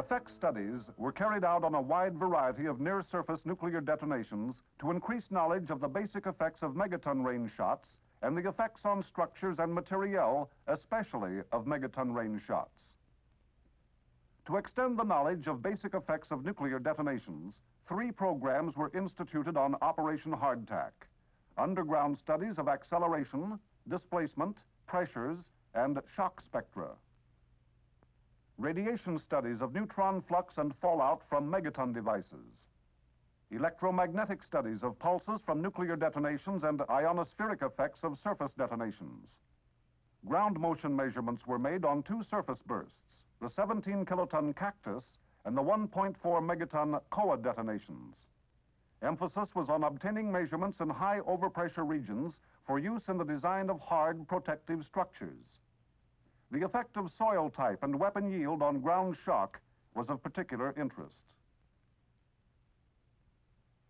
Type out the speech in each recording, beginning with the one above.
Effect studies were carried out on a wide variety of near-surface nuclear detonations to increase knowledge of the basic effects of megaton range shots and the effects on structures and materiel, especially of megaton range shots. To extend the knowledge of basic effects of nuclear detonations, three programs were instituted on Operation Hardtack. Underground studies of acceleration, displacement, pressures, and shock spectra. Radiation studies of neutron flux and fallout from megaton devices. Electromagnetic studies of pulses from nuclear detonations and ionospheric effects of surface detonations. Ground motion measurements were made on two surface bursts, the 17 kiloton cactus and the 1.4 megaton Koa detonations. Emphasis was on obtaining measurements in high overpressure regions for use in the design of hard protective structures. The effect of soil type and weapon yield on ground shock was of particular interest.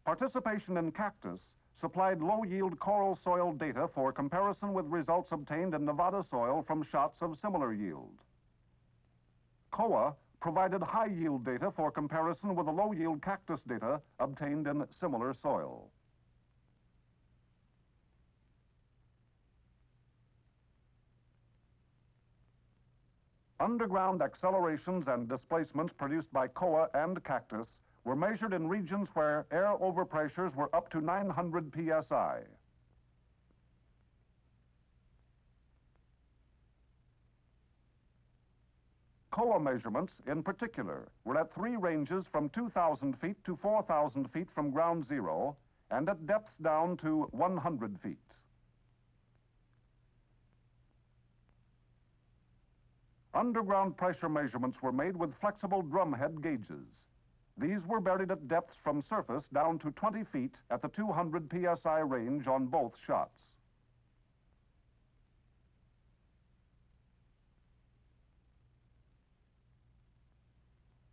Participation in cactus supplied low-yield coral soil data for comparison with results obtained in Nevada soil from shots of similar yield. Koa provided high-yield data for comparison with the low-yield cactus data obtained in similar soil. Underground accelerations and displacements produced by Koa and cactus were measured in regions where air overpressures were up to 900 psi. Koa measurements, in particular, were at three ranges from 2,000 feet to 4,000 feet from ground zero and at depths down to 100 feet. Underground pressure measurements were made with flexible drumhead gauges. These were buried at depths from surface down to 20 feet at the 200 psi range on both shots.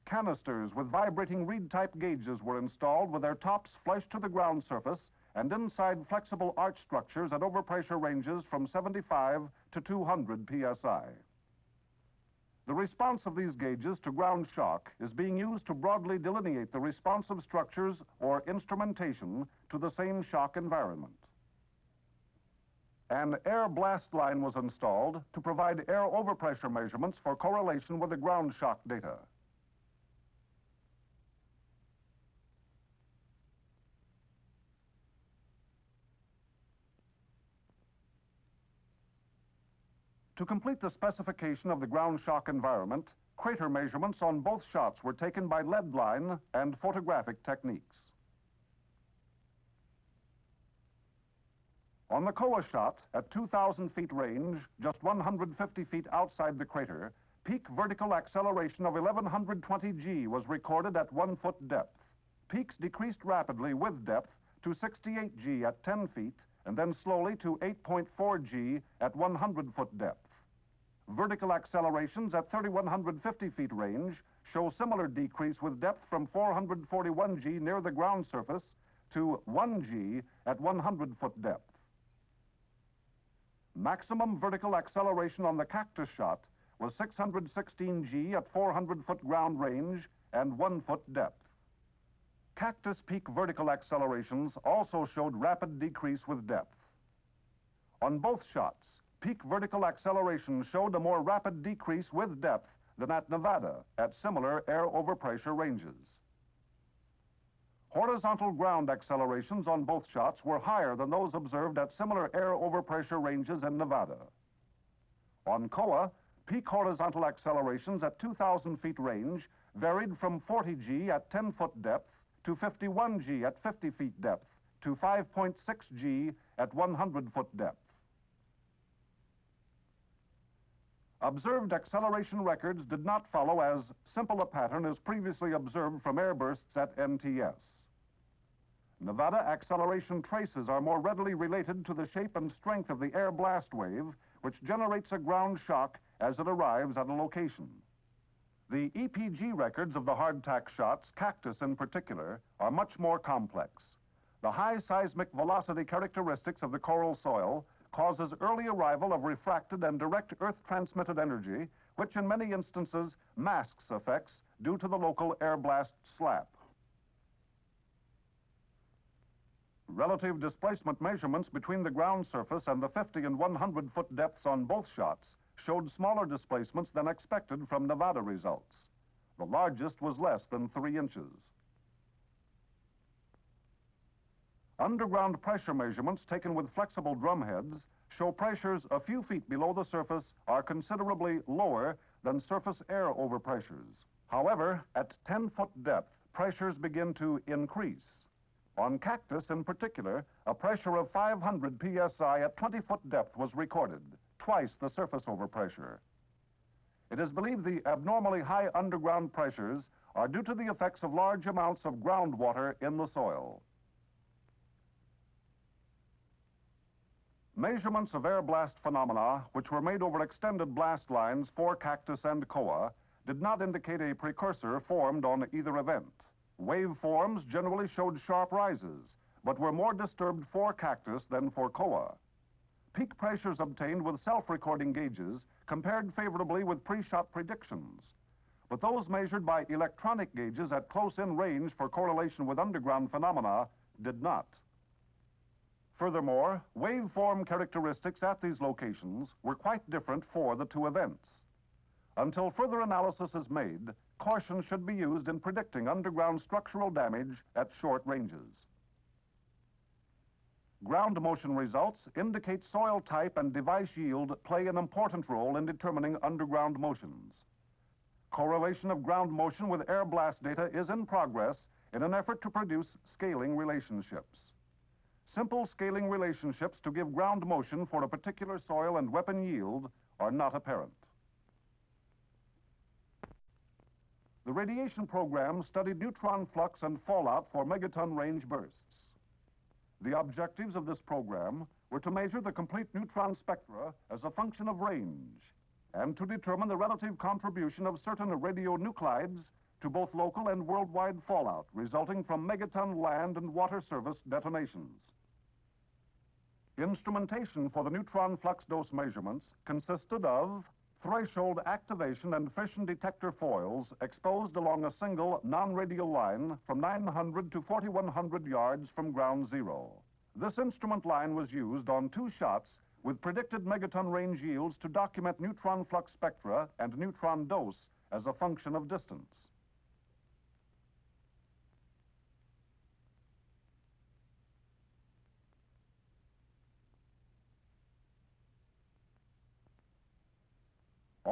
Canisters with vibrating reed-type gauges were installed with their tops flush to the ground surface and inside flexible arch structures at overpressure ranges from 75 to 200 psi. The response of these gauges to ground shock is being used to broadly delineate the responsive structures or instrumentation to the same shock environment. An air blast line was installed to provide air overpressure measurements for correlation with the ground shock data. To complete the specification of the ground shock environment, crater measurements on both shots were taken by lead line and photographic techniques. On the Koa shot, at 2,000 feet range, just 150 feet outside the crater, peak vertical acceleration of 1120 G was recorded at one foot depth. Peaks decreased rapidly with depth to 68 G at 10 feet and then slowly to 8.4 G at 100 foot depth. Vertical accelerations at 3,150 feet range show similar decrease with depth from 441 G near the ground surface to 1 G at 100 foot depth. Maximum vertical acceleration on the cactus shot was 616 G at 400 foot ground range and 1 foot depth. Cactus peak vertical accelerations also showed rapid decrease with depth. On both shots, peak vertical acceleration showed a more rapid decrease with depth than at Nevada at similar air overpressure ranges. Horizontal ground accelerations on both shots were higher than those observed at similar air overpressure ranges in Nevada. On Koa, peak horizontal accelerations at 2,000 feet range varied from 40 G at 10 foot depth to 51 G at 50 feet depth to 5.6 G at 100 foot depth. Observed acceleration records did not follow as simple a pattern as previously observed from airbursts at NTS. Nevada acceleration traces are more readily related to the shape and strength of the air blast wave, which generates a ground shock as it arrives at a location. The EPG records of the hardtack shots, cactus in particular, are much more complex. The high seismic velocity characteristics of the coral soil causes early arrival of refracted and direct Earth-transmitted energy, which in many instances masks effects due to the local air blast slap. Relative displacement measurements between the ground surface and the 50 and 100 foot depths on both shots showed smaller displacements than expected from Nevada results. The largest was less than three inches. Underground pressure measurements taken with flexible drum heads show pressures a few feet below the surface are considerably lower than surface air overpressures. However, at 10 foot depth, pressures begin to increase. On cactus in particular, a pressure of 500 psi at 20 foot depth was recorded, twice the surface overpressure. It is believed the abnormally high underground pressures are due to the effects of large amounts of groundwater in the soil. Measurements of air blast phenomena, which were made over extended blast lines for Cactus and Koa, did not indicate a precursor formed on either event. Waveforms generally showed sharp rises, but were more disturbed for Cactus than for Koa. Peak pressures obtained with self-recording gauges compared favorably with pre-shot predictions. But those measured by electronic gauges at close-in range for correlation with underground phenomena did not. Furthermore, waveform characteristics at these locations were quite different for the two events. Until further analysis is made, caution should be used in predicting underground structural damage at short ranges. Ground motion results indicate soil type and device yield play an important role in determining underground motions. Correlation of ground motion with air blast data is in progress in an effort to produce scaling relationships simple scaling relationships to give ground motion for a particular soil and weapon yield are not apparent. The radiation program studied neutron flux and fallout for megaton range bursts. The objectives of this program were to measure the complete neutron spectra as a function of range and to determine the relative contribution of certain radionuclides to both local and worldwide fallout resulting from megaton land and water service detonations. Instrumentation for the neutron flux dose measurements consisted of threshold activation and fission detector foils exposed along a single non-radial line from 900 to 4100 yards from ground zero. This instrument line was used on two shots with predicted megaton range yields to document neutron flux spectra and neutron dose as a function of distance.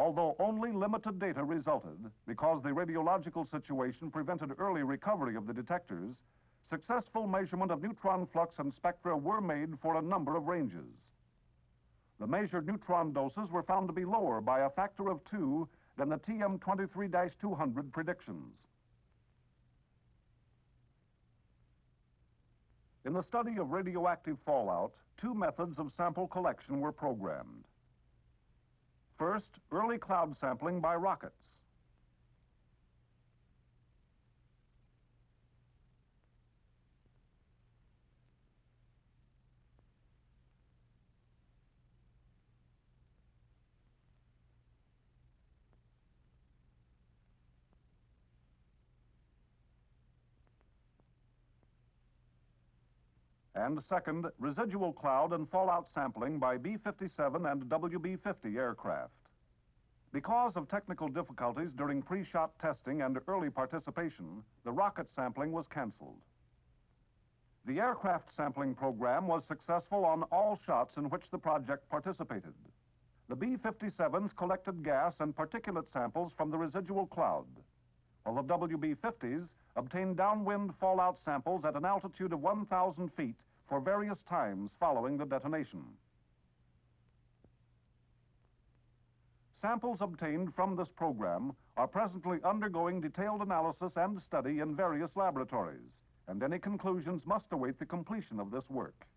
Although only limited data resulted because the radiological situation prevented early recovery of the detectors, successful measurement of neutron flux and spectra were made for a number of ranges. The measured neutron doses were found to be lower by a factor of two than the TM23-200 predictions. In the study of radioactive fallout, two methods of sample collection were programmed. First, early cloud sampling by rockets. And second, residual cloud and fallout sampling by B-57 and WB-50 aircraft. Because of technical difficulties during pre-shot testing and early participation, the rocket sampling was canceled. The aircraft sampling program was successful on all shots in which the project participated. The B-57s collected gas and particulate samples from the residual cloud, while the WB-50s obtained downwind fallout samples at an altitude of 1,000 feet for various times following the detonation. Samples obtained from this program are presently undergoing detailed analysis and study in various laboratories, and any conclusions must await the completion of this work.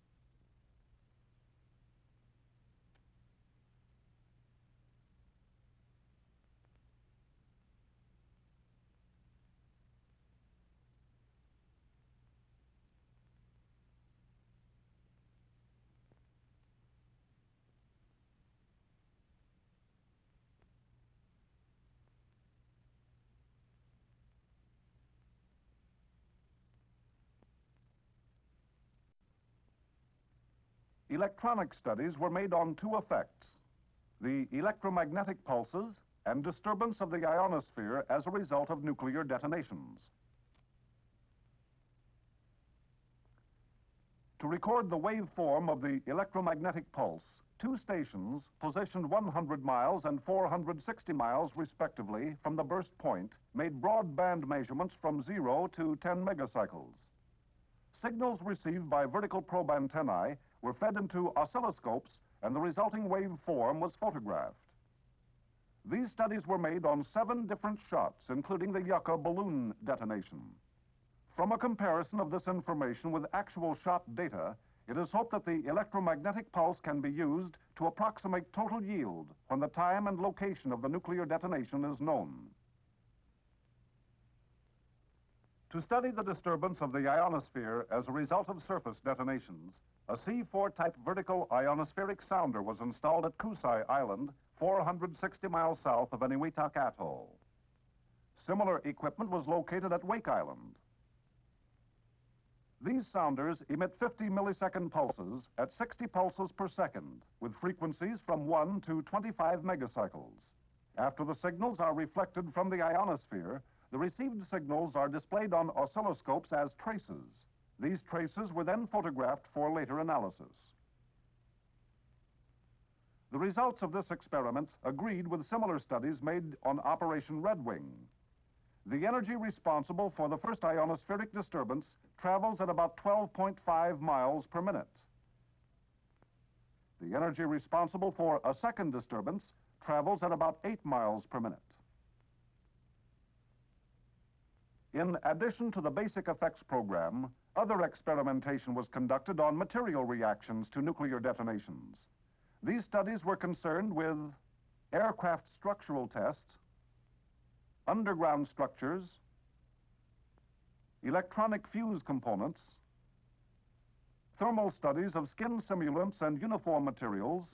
Electronic studies were made on two effects the electromagnetic pulses and disturbance of the ionosphere as a result of nuclear detonations. To record the waveform of the electromagnetic pulse, two stations, positioned 100 miles and 460 miles respectively from the burst point, made broadband measurements from 0 to 10 megacycles. Signals received by vertical probe antennae were fed into oscilloscopes and the resulting waveform was photographed. These studies were made on seven different shots, including the Yucca balloon detonation. From a comparison of this information with actual shot data, it is hoped that the electromagnetic pulse can be used to approximate total yield when the time and location of the nuclear detonation is known. To study the disturbance of the ionosphere as a result of surface detonations, a C4 type vertical ionospheric sounder was installed at Kusaie Island, 460 miles south of Eniwetok Atoll. Similar equipment was located at Wake Island. These sounders emit 50 millisecond pulses at 60 pulses per second, with frequencies from 1 to 25 megacycles. After the signals are reflected from the ionosphere, the received signals are displayed on oscilloscopes as traces. These traces were then photographed for later analysis. The results of this experiment agreed with similar studies made on Operation Redwing. The energy responsible for the first ionospheric disturbance travels at about 12.5 miles per minute. The energy responsible for a second disturbance travels at about 8 miles per minute. In addition to the basic effects program, other experimentation was conducted on material reactions to nuclear detonations. These studies were concerned with aircraft structural tests, underground structures, electronic fuse components, thermal studies of skin simulants and uniform materials,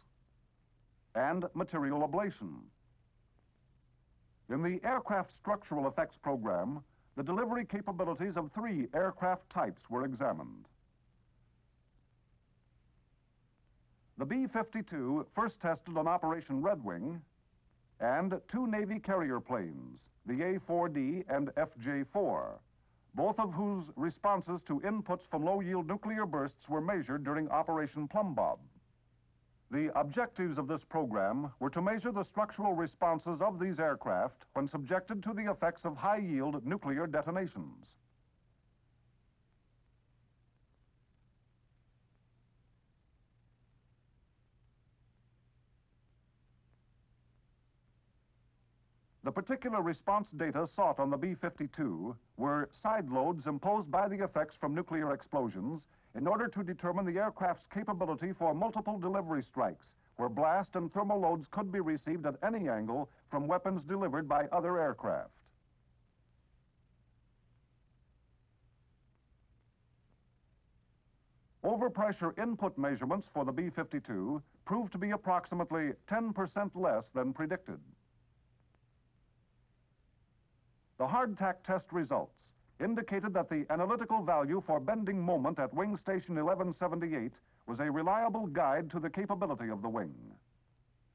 and material ablation. In the aircraft structural effects program, the delivery capabilities of three aircraft types were examined. The B-52 first tested on Operation Redwing, and two Navy carrier planes, the A-4D and FJ-4, both of whose responses to inputs from low-yield nuclear bursts were measured during Operation Plumbob. The objectives of this program were to measure the structural responses of these aircraft when subjected to the effects of high-yield nuclear detonations. The particular response data sought on the B-52 were side loads imposed by the effects from nuclear explosions in order to determine the aircraft's capability for multiple delivery strikes, where blast and thermal loads could be received at any angle from weapons delivered by other aircraft. Overpressure input measurements for the B-52 proved to be approximately 10% less than predicted. The hardtack test results indicated that the analytical value for bending moment at wing station 1178 was a reliable guide to the capability of the wing.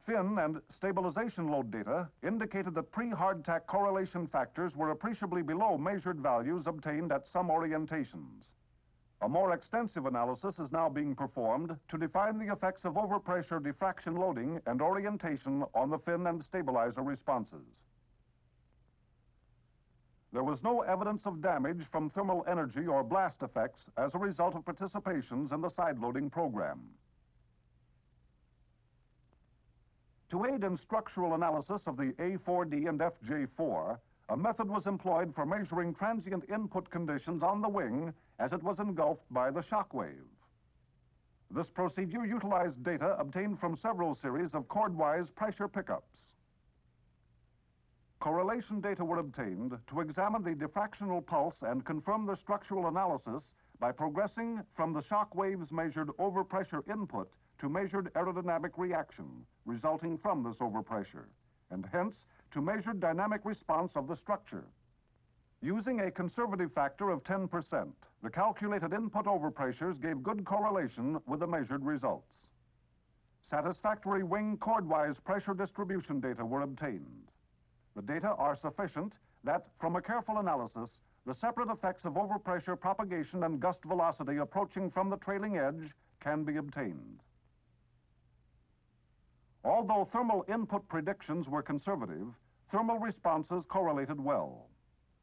Fin and stabilization load data indicated that pre-hardtack correlation factors were appreciably below measured values obtained at some orientations. A more extensive analysis is now being performed to define the effects of overpressure diffraction loading and orientation on the fin and stabilizer responses. There was no evidence of damage from thermal energy or blast effects as a result of participations in the side-loading program. To aid in structural analysis of the A4D and FJ4, a method was employed for measuring transient input conditions on the wing as it was engulfed by the shock wave. This procedure utilized data obtained from several series of chordwise pressure pickups. Correlation data were obtained to examine the diffractional pulse and confirm the structural analysis by progressing from the shock waves measured overpressure input to measured aerodynamic reaction resulting from this overpressure, and hence to measured dynamic response of the structure. Using a conservative factor of 10%, The calculated input overpressures gave good correlation with the measured results. Satisfactory wing chordwise pressure distribution data were obtained. The data are sufficient that, from a careful analysis, the separate effects of overpressure propagation and gust velocity approaching from the trailing edge can be obtained. Although thermal input predictions were conservative, thermal responses correlated well.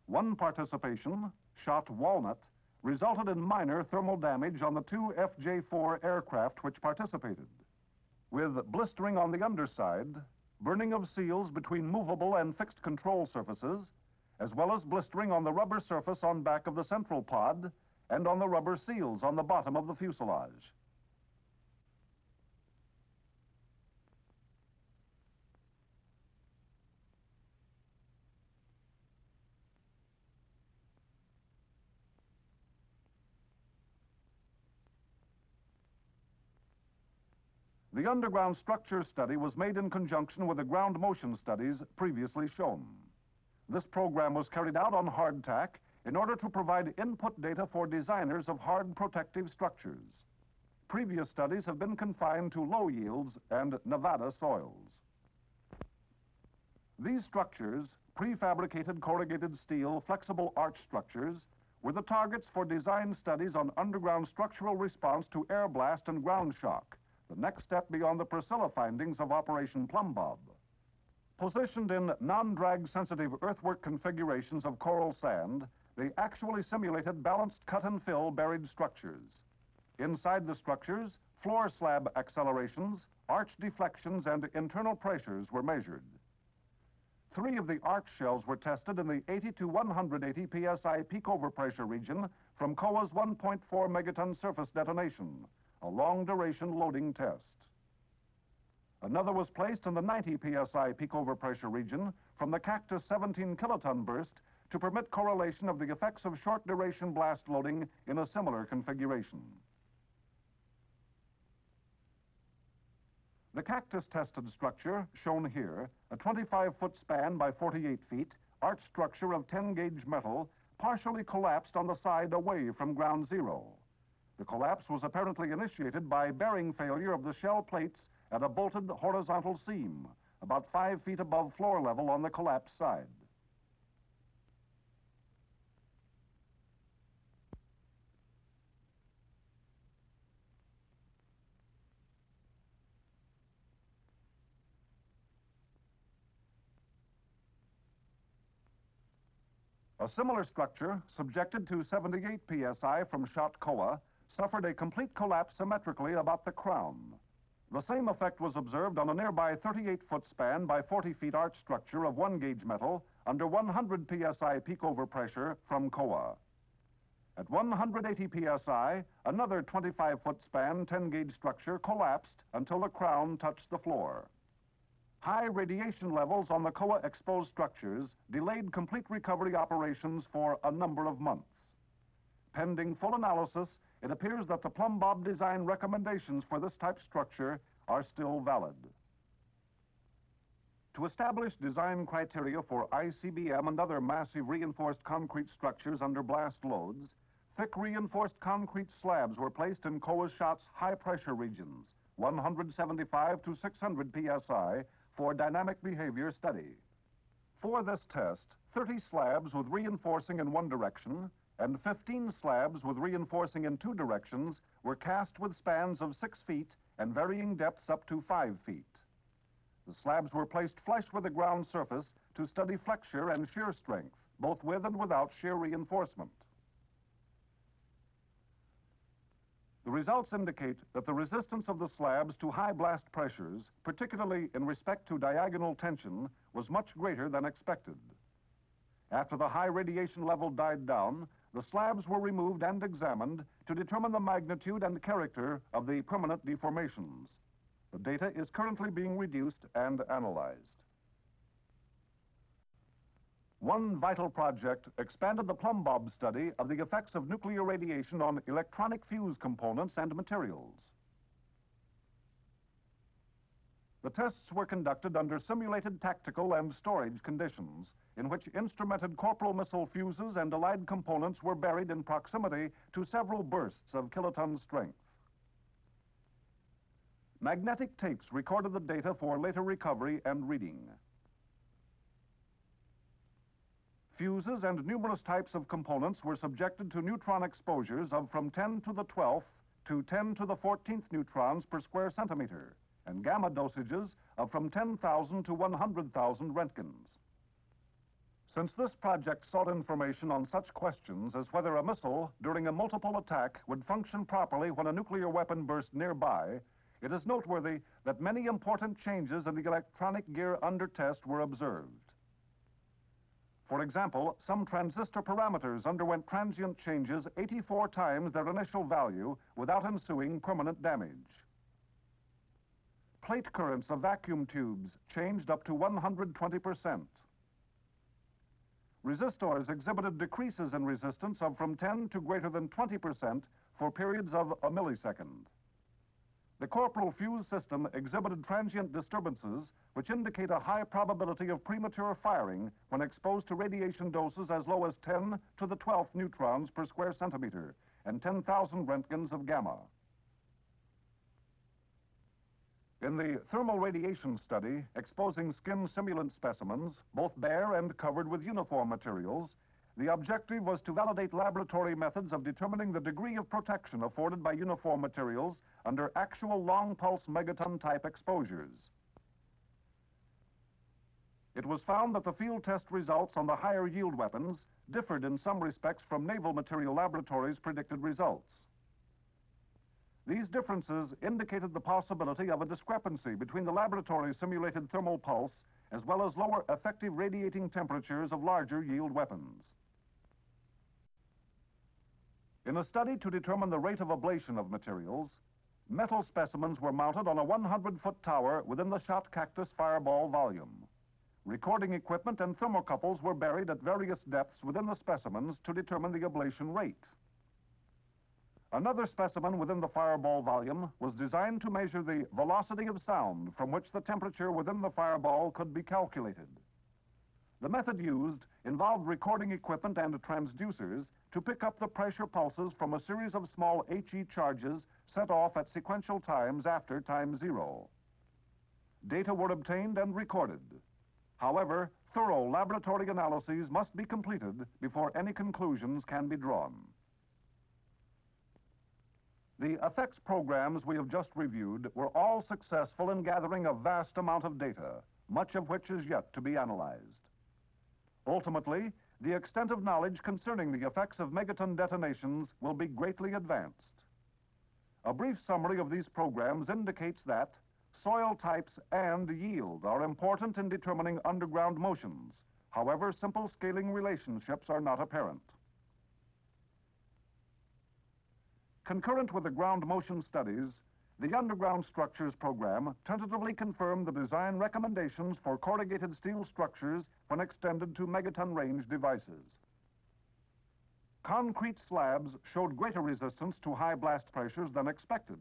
One participation, shot Walnut, resulted in minor thermal damage on the two FJ-4 aircraft which participated with blistering on the underside, burning of seals between movable and fixed control surfaces, as well as blistering on the rubber surface on back of the central pod and on the rubber seals on the bottom of the fuselage. The underground structure study was made in conjunction with the ground motion studies previously shown. This program was carried out on hardtack in order to provide input data for designers of hard protective structures. Previous studies have been confined to low yields and Nevada soils. These structures, prefabricated corrugated steel flexible arch structures, were the targets for design studies on underground structural response to air blast and ground shock the next step beyond the Priscilla findings of Operation Plumbob. Positioned in non-drag sensitive earthwork configurations of coral sand, they actually simulated balanced cut and fill buried structures. Inside the structures, floor slab accelerations, arch deflections, and internal pressures were measured. Three of the arch shells were tested in the 80 to 180 psi peak overpressure region from Koa's 1.4 megaton surface detonation a long-duration loading test. Another was placed in the 90 psi peak overpressure region from the Cactus 17 kiloton burst to permit correlation of the effects of short-duration blast loading in a similar configuration. The cactus tested structure, shown here, a 25-foot span by 48 feet, arch structure of 10-gauge metal, partially collapsed on the side away from ground zero. The collapse was apparently initiated by bearing failure of the shell plates at a bolted horizontal seam, about five feet above floor level on the collapsed side. A similar structure, subjected to 78 psi from shot Koa, suffered a complete collapse symmetrically about the crown. The same effect was observed on a nearby 38-foot span by 40 feet arch structure of one-gauge metal under 100 psi peak overpressure from Koa. At 180 psi, another 25-foot span 10-gauge structure collapsed until the crown touched the floor. High radiation levels on the Koa exposed structures delayed complete recovery operations for a number of months. Pending full analysis, it appears that the Plumbob design recommendations for this type structure are still valid. To establish design criteria for ICBM and other massive reinforced concrete structures under blast loads, thick reinforced concrete slabs were placed in Koa shot's high pressure regions, 175 to 600 psi, for dynamic behavior study. For this test, 30 slabs with reinforcing in one direction and 15 slabs with reinforcing in two directions were cast with spans of six feet and varying depths up to five feet. The slabs were placed flush with the ground surface to study flexure and shear strength, both with and without shear reinforcement. The results indicate that the resistance of the slabs to high blast pressures, particularly in respect to diagonal tension, was much greater than expected. After the high radiation level died down, the slabs were removed and examined to determine the magnitude and character of the permanent deformations. The data is currently being reduced and analyzed. One vital project expanded the Plumbob study of the effects of nuclear radiation on electronic fuse components and materials. The tests were conducted under simulated tactical and storage conditions, in which instrumented corporal missile fuses and allied components were buried in proximity to several bursts of kiloton strength. Magnetic tapes recorded the data for later recovery and reading. Fuses and numerous types of components were subjected to neutron exposures of from 10 to the 12th to 10 to the 14th neutrons per square centimeter and gamma dosages of from 10,000 to 100,000 Roentgens. Since this project sought information on such questions as whether a missile during a multiple attack would function properly when a nuclear weapon burst nearby, it is noteworthy that many important changes in the electronic gear under test were observed. For example, some transistor parameters underwent transient changes 84 times their initial value without ensuing permanent damage plate currents of vacuum tubes changed up to 120%. Resistors exhibited decreases in resistance of from 10 to greater than 20% for periods of a millisecond. The corporal fuse system exhibited transient disturbances which indicate a high probability of premature firing when exposed to radiation doses as low as 10 to the 12th neutrons per square centimeter and 10,000 Roentgens of gamma. In the thermal radiation study exposing skin simulant specimens, both bare and covered with uniform materials, the objective was to validate laboratory methods of determining the degree of protection afforded by uniform materials under actual long pulse megaton type exposures. It was found that the field test results on the higher yield weapons differed in some respects from Naval Material laboratories predicted results. These differences indicated the possibility of a discrepancy between the laboratory simulated thermal pulse as well as lower effective radiating temperatures of larger yield weapons. In a study to determine the rate of ablation of materials, metal specimens were mounted on a 100-foot tower within the shot cactus fireball volume. Recording equipment and thermocouples were buried at various depths within the specimens to determine the ablation rate. Another specimen within the fireball volume was designed to measure the velocity of sound from which the temperature within the fireball could be calculated. The method used involved recording equipment and transducers to pick up the pressure pulses from a series of small HE charges set off at sequential times after time zero. Data were obtained and recorded. However, thorough laboratory analyses must be completed before any conclusions can be drawn. The effects programs we have just reviewed were all successful in gathering a vast amount of data, much of which is yet to be analyzed. Ultimately, the extent of knowledge concerning the effects of megaton detonations will be greatly advanced. A brief summary of these programs indicates that soil types and yield are important in determining underground motions. However, simple scaling relationships are not apparent. Concurrent with the ground motion studies, the Underground Structures Program tentatively confirmed the design recommendations for corrugated steel structures when extended to megaton range devices. Concrete slabs showed greater resistance to high blast pressures than expected.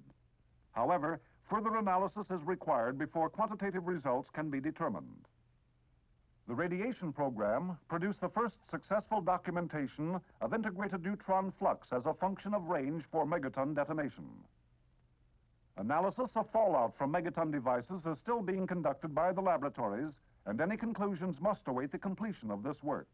However, further analysis is required before quantitative results can be determined. The radiation program produced the first successful documentation of integrated neutron flux as a function of range for megaton detonation. Analysis of fallout from megaton devices is still being conducted by the laboratories, and any conclusions must await the completion of this work.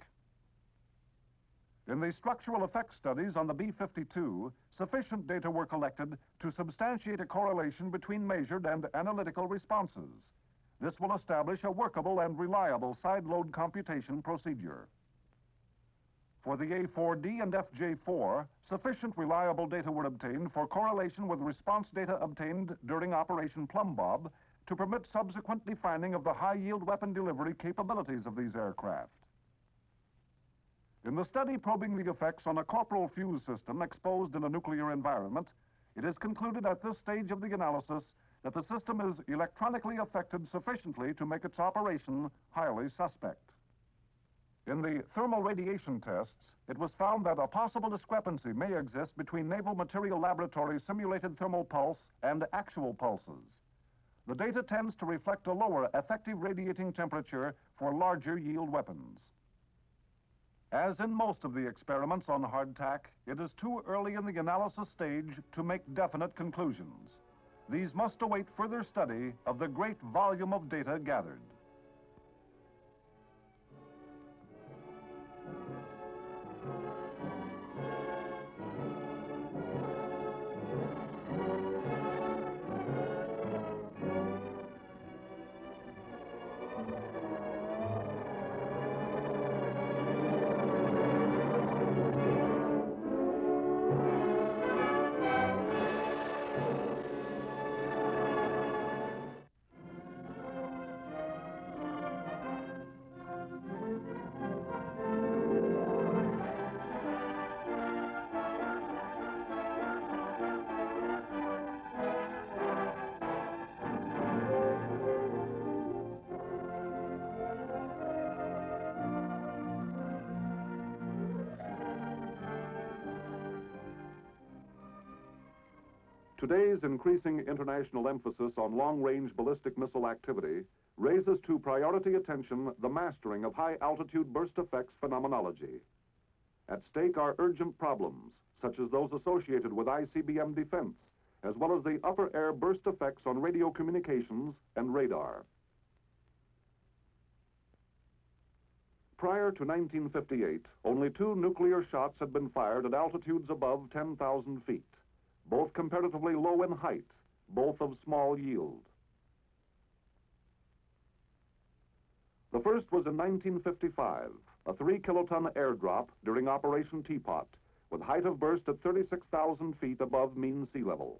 In the structural effect studies on the B-52, sufficient data were collected to substantiate a correlation between measured and analytical responses. This will establish a workable and reliable side load computation procedure. For the A4D and FJ4, sufficient reliable data were obtained for correlation with response data obtained during Operation Plumbob to permit subsequent defining of the high-yield weapon delivery capabilities of these aircraft. In the study probing the effects on a corporal fuse system exposed in a nuclear environment, it is concluded at this stage of the analysis that the system is electronically affected sufficiently to make its operation highly suspect. In the thermal radiation tests, it was found that a possible discrepancy may exist between Naval Material Laboratory simulated thermal pulse and actual pulses. the data tends to reflect a lower effective radiating temperature for larger yield weapons. As in most of the experiments on hardtack, it is too early in the analysis stage to make definite conclusions. These must await further study of the great volume of data gathered. Today's increasing international emphasis on long-range ballistic missile activity raises to priority attention the mastering of high-altitude burst effects phenomenology. At stake are urgent problems, such as those associated with ICBM defense, as well as the upper air burst effects on radio communications and radar. Prior to 1958, only two nuclear shots had been fired at altitudes above 10,000 feet both comparatively low in height, both of small yield. The first was in 1955, a three kiloton airdrop during Operation Teapot, with height of burst at 36,000 feet above mean sea level.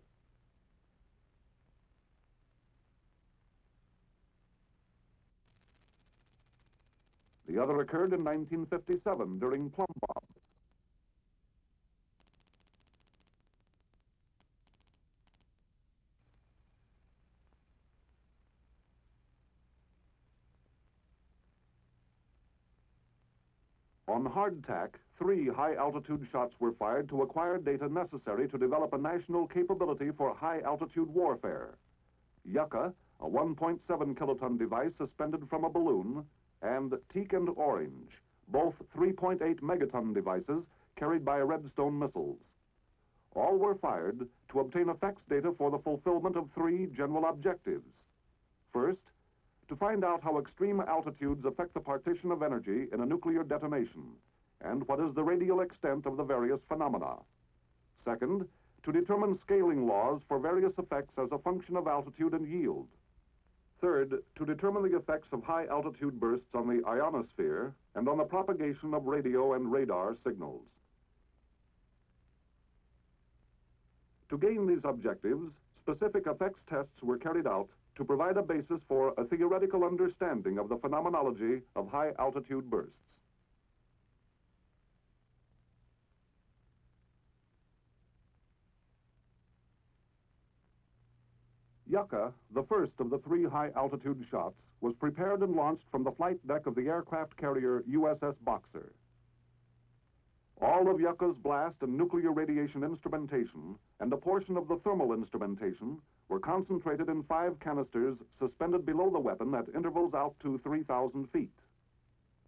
The other occurred in 1957 during Plum Bob. On hardtack, three high-altitude shots were fired to acquire data necessary to develop a national capability for high-altitude warfare. Yucca, a 1.7 kiloton device suspended from a balloon, and Teak and Orange, both 3.8 megaton devices carried by Redstone missiles. All were fired to obtain effects data for the fulfillment of three general objectives. First, to find out how extreme altitudes affect the partition of energy in a nuclear detonation, and what is the radial extent of the various phenomena. Second, to determine scaling laws for various effects as a function of altitude and yield. Third, to determine the effects of high altitude bursts on the ionosphere and on the propagation of radio and radar signals. To gain these objectives, specific effects tests were carried out to provide a basis for a theoretical understanding of the phenomenology of high-altitude bursts. Yucca, the first of the three high-altitude shots, was prepared and launched from the flight deck of the aircraft carrier USS Boxer. All of Yucca's blast and nuclear radiation instrumentation and a portion of the thermal instrumentation were concentrated in five canisters suspended below the weapon at intervals out to 3,000 feet.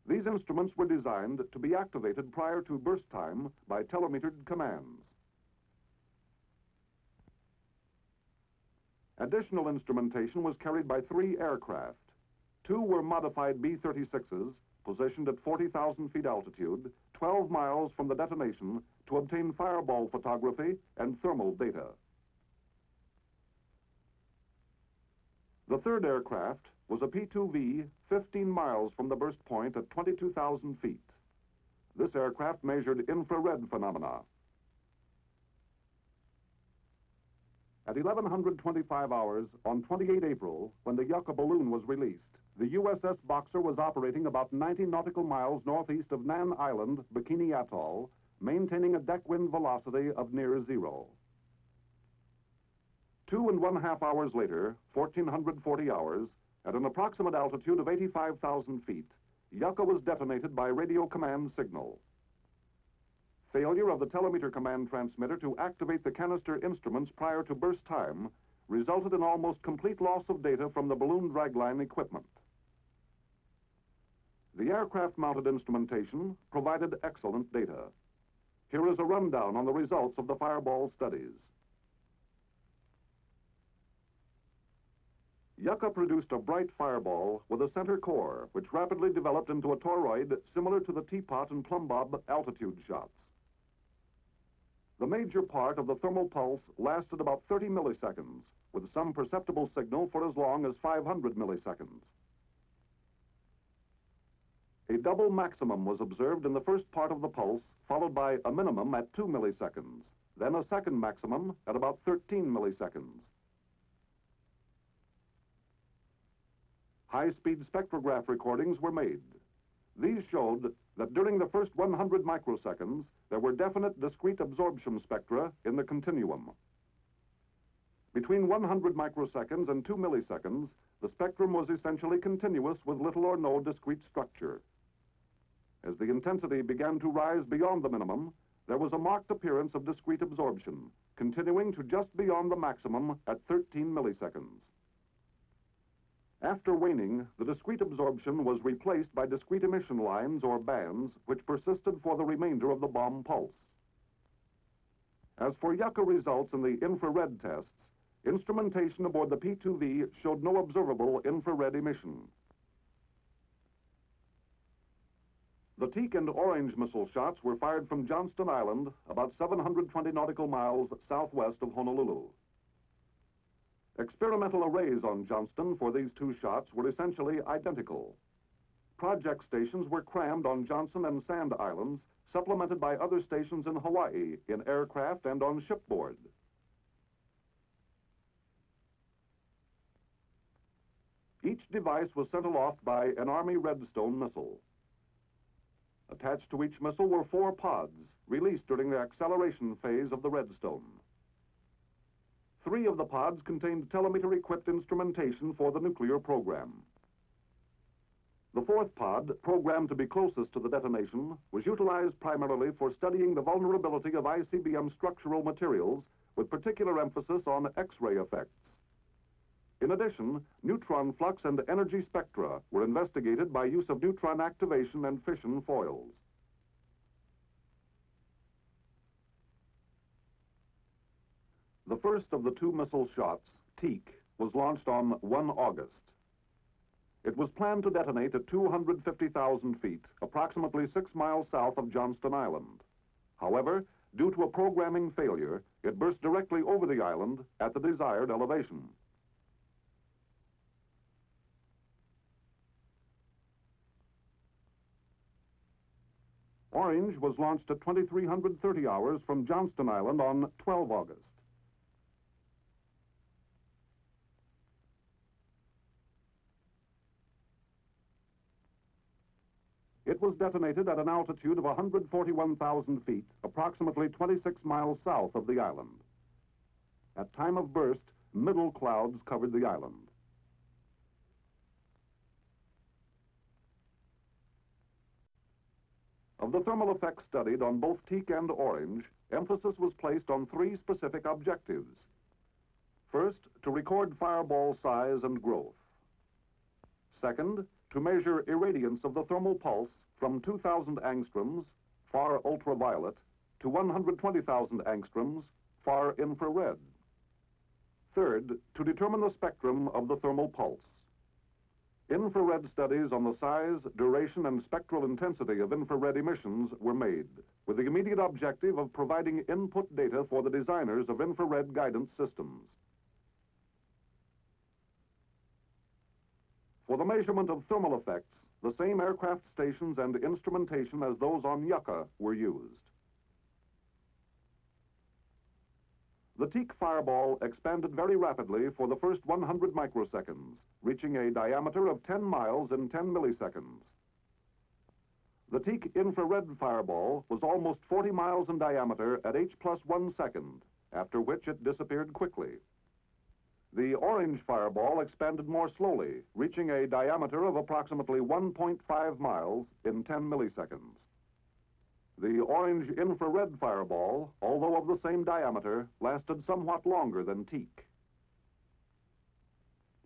These instruments were designed to be activated prior to burst time by telemetered commands. Additional instrumentation was carried by three aircraft. Two were modified B-36s positioned at 40,000 feet altitude, 12 miles from the detonation, to obtain fireball photography and thermal data. The third aircraft was a P-2V 15 miles from the burst point at 22,000 feet. This aircraft measured infrared phenomena. At 1125 hours on 28 April, when the Yucca balloon was released, the USS Boxer was operating about 90 nautical miles northeast of Nan Island, Bikini Atoll, maintaining a deck wind velocity of near zero. Two and one half hours later, 1440 hours, at an approximate altitude of 85,000 feet, Yucca was detonated by radio command signal. Failure of the telemeter command transmitter to activate the canister instruments prior to burst time resulted in almost complete loss of data from the balloon dragline equipment. The aircraft-mounted instrumentation provided excellent data. Here is a rundown on the results of the Fireball studies. Yucca produced a bright fireball with a center core, which rapidly developed into a toroid similar to the teapot and plumbob altitude shots. The major part of the thermal pulse lasted about 30 milliseconds, with some perceptible signal for as long as 500 milliseconds. A double maximum was observed in the first part of the pulse, followed by a minimum at 2 milliseconds, then a second maximum at about 13 milliseconds. High-speed spectrograph recordings were made. These showed that during the first 100 microseconds, there were definite discrete absorption spectra in the continuum. Between 100 microseconds and 2 milliseconds, the spectrum was essentially continuous with little or no discrete structure. As the intensity began to rise beyond the minimum, there was a marked appearance of discrete absorption, continuing to just beyond the maximum at 13 milliseconds. After waning, the discrete absorption was replaced by discrete emission lines or bands which persisted for the remainder of the bomb pulse. As for Yucca results in the infrared tests, instrumentation aboard the P-2V showed no observable infrared emission. The Teak and Orange missile shots were fired from Johnston Island, about 720 nautical miles southwest of Honolulu. Experimental arrays on Johnston for these two shots were essentially identical. Project stations were crammed on Johnston and Sand Islands, supplemented by other stations in Hawaii, in aircraft and on shipboard. Each device was sent aloft by an Army Redstone missile. Attached to each missile were four pods, released during the acceleration phase of the Redstone. Three of the pods contained telemeter-equipped instrumentation for the nuclear program. The fourth pod, programmed to be closest to the detonation, was utilized primarily for studying the vulnerability of ICBM structural materials with particular emphasis on X-ray effects. In addition, neutron flux and energy spectra were investigated by use of neutron activation and fission foils. The first of the two missile shots, Teak, was launched on 1 August. It was planned to detonate at 250,000 feet, approximately six miles south of Johnston Island. However, due to a programming failure, it burst directly over the island at the desired elevation. Orange was launched at 2330 hours from Johnston Island on 12 August. It was detonated at an altitude of 141,000 feet, approximately 26 miles south of the island. At time of burst, middle clouds covered the island. Of the thermal effects studied on both teak and orange, emphasis was placed on three specific objectives. First, to record fireball size and growth. Second, to measure irradiance of the thermal pulse from 2,000 angstroms, far ultraviolet, to 120,000 angstroms, far infrared. Third, to determine the spectrum of the thermal pulse. Infrared studies on the size, duration, and spectral intensity of infrared emissions were made, with the immediate objective of providing input data for the designers of infrared guidance systems. For the measurement of thermal effects, the same aircraft stations and instrumentation as those on Yucca were used. The teak fireball expanded very rapidly for the first 100 microseconds, reaching a diameter of 10 miles in 10 milliseconds. The teak infrared fireball was almost 40 miles in diameter at h plus one second, after which it disappeared quickly. The orange fireball expanded more slowly, reaching a diameter of approximately 1.5 miles in 10 milliseconds. The orange infrared fireball, although of the same diameter, lasted somewhat longer than teak.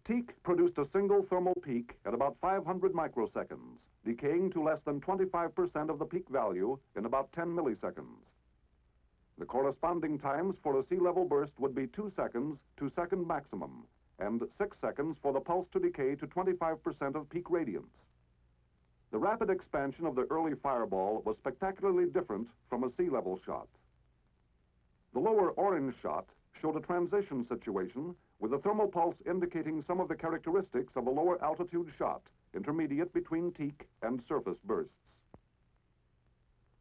Teak produced a single thermal peak at about 500 microseconds, decaying to less than 25% of the peak value in about 10 milliseconds. The corresponding times for a sea level burst would be 2 seconds to second maximum, and 6 seconds for the pulse to decay to 25% of peak radiance. The rapid expansion of the early fireball was spectacularly different from a sea level shot. The lower orange shot showed a transition situation with a thermal pulse indicating some of the characteristics of a lower altitude shot, intermediate between teak and surface bursts.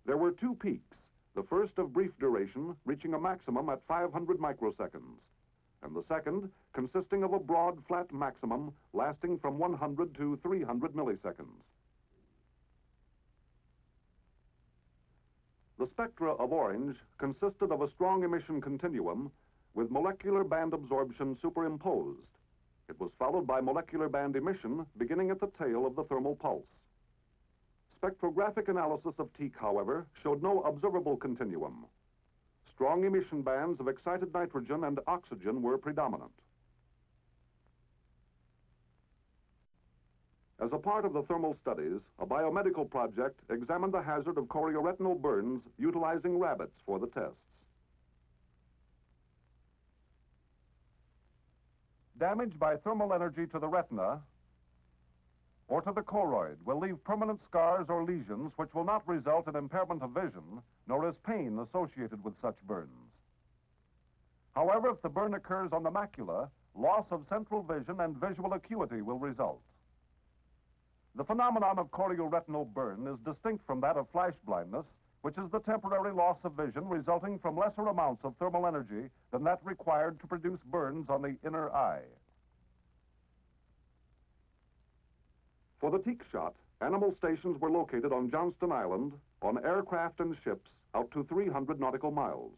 There were two peaks, the first of brief duration reaching a maximum at 500 microseconds, and the second consisting of a broad flat maximum lasting from 100 to 300 milliseconds. The spectra of orange consisted of a strong emission continuum with molecular band absorption superimposed. It was followed by molecular band emission beginning at the tail of the thermal pulse. Spectrographic analysis of teak, however, showed no observable continuum. Strong emission bands of excited nitrogen and oxygen were predominant. As a part of the thermal studies, a biomedical project examined the hazard of chorioretinal burns utilizing rabbits for the tests. Damage by thermal energy to the retina or to the choroid will leave permanent scars or lesions which will not result in impairment of vision, nor is pain associated with such burns. However, if the burn occurs on the macula, loss of central vision and visual acuity will result. The phenomenon of chorioretinal burn is distinct from that of flash blindness, which is the temporary loss of vision resulting from lesser amounts of thermal energy than that required to produce burns on the inner eye. For the teak shot, animal stations were located on Johnston Island, on aircraft and ships out to 300 nautical miles.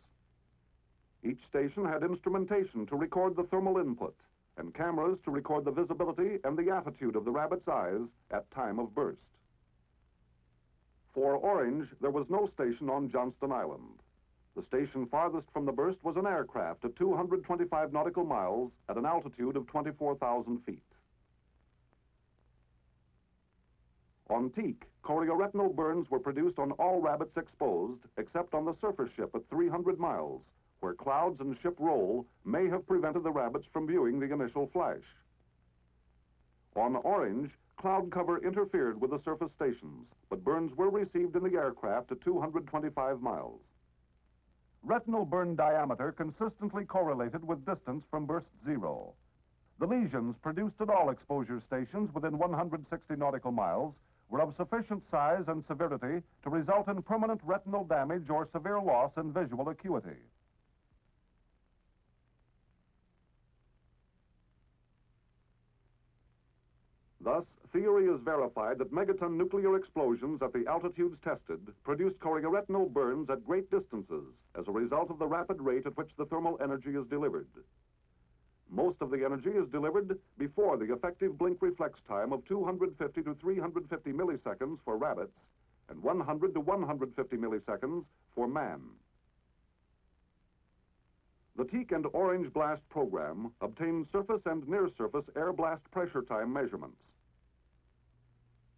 Each station had instrumentation to record the thermal input and cameras to record the visibility and the attitude of the rabbit's eyes at time of burst. For Orange, there was no station on Johnston Island. The station farthest from the burst was an aircraft at 225 nautical miles at an altitude of 24,000 feet. On teak, chorioretinal burns were produced on all rabbits exposed, except on the surface ship at 300 miles, where clouds and ship roll may have prevented the rabbits from viewing the initial flash. On Orange, cloud cover interfered with the surface stations, but burns were received in the aircraft at 225 miles. Retinal burn diameter consistently correlated with distance from burst zero. The lesions produced at all exposure stations within 160 nautical miles were of sufficient size and severity to result in permanent retinal damage or severe loss in visual acuity. Theory is verified that megaton nuclear explosions at the altitudes tested produced chorioretinal burns at great distances as a result of the rapid rate at which the thermal energy is delivered. Most of the energy is delivered before the effective blink reflex time of 250 to 350 milliseconds for rabbits and 100 to 150 milliseconds for man. The Teak and Orange Blast program obtained surface and near surface air blast pressure time measurements.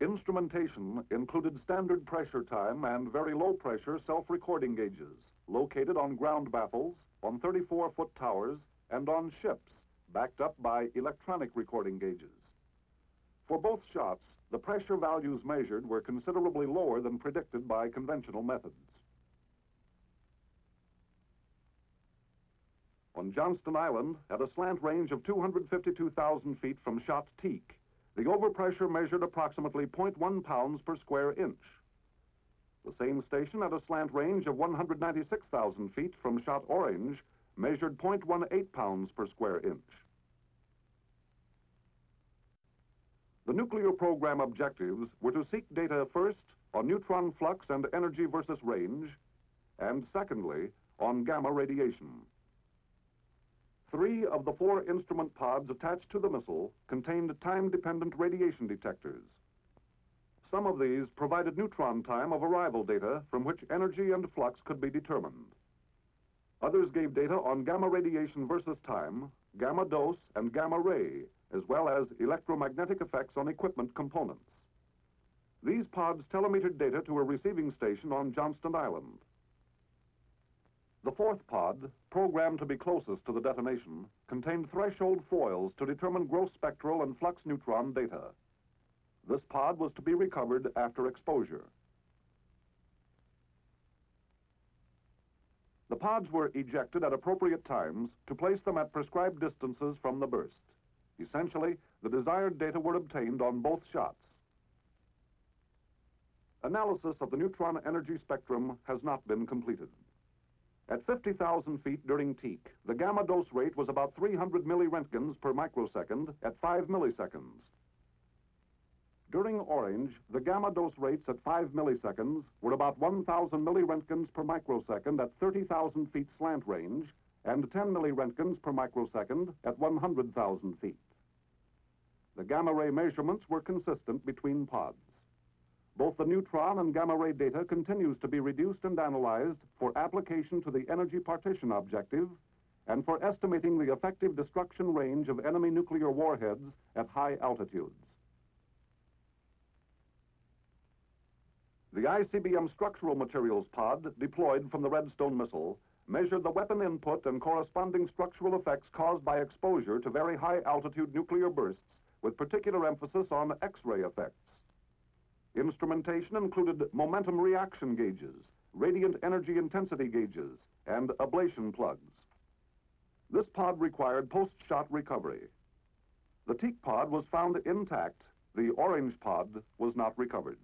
Instrumentation included standard pressure time and very low pressure self-recording gauges located on ground baffles, on 34-foot towers, and on ships backed up by electronic recording gauges. For both shots, the pressure values measured were considerably lower than predicted by conventional methods. On Johnston Island, at a slant range of 252,000 feet from shot teak, the overpressure measured approximately 0.1 pounds per square inch. The same station at a slant range of 196,000 feet from shot orange measured 0.18 pounds per square inch. The nuclear program objectives were to seek data first on neutron flux and energy versus range, and secondly, on gamma radiation. Three of the four instrument pods attached to the missile contained time-dependent radiation detectors. Some of these provided neutron time of arrival data from which energy and flux could be determined. Others gave data on gamma radiation versus time, gamma dose, and gamma ray, as well as electromagnetic effects on equipment components. These pods telemetered data to a receiving station on Johnston Island. The fourth pod, programmed to be closest to the detonation, contained threshold foils to determine gross spectral and flux neutron data. This pod was to be recovered after exposure. The pods were ejected at appropriate times to place them at prescribed distances from the burst. Essentially, the desired data were obtained on both shots. Analysis of the neutron energy spectrum has not been completed. At 50,000 feet during Teak, the gamma dose rate was about 300 milliroentgens per microsecond at 5 milliseconds. During orange, the gamma dose rates at 5 milliseconds were about 1,000 milliroentgens per microsecond at 30,000 feet slant range and 10 milliroentgens per microsecond at 100,000 feet. The gamma ray measurements were consistent between pods. Both the neutron and gamma ray data continues to be reduced and analyzed for application to the energy partition objective and for estimating the effective destruction range of enemy nuclear warheads at high altitudes. The ICBM structural materials pod deployed from the Redstone missile measured the weapon input and corresponding structural effects caused by exposure to very high altitude nuclear bursts with particular emphasis on X-ray effects. Instrumentation included momentum reaction gauges, radiant energy intensity gauges, and ablation plugs. This pod required post-shot recovery. The teak pod was found intact. The orange pod was not recovered.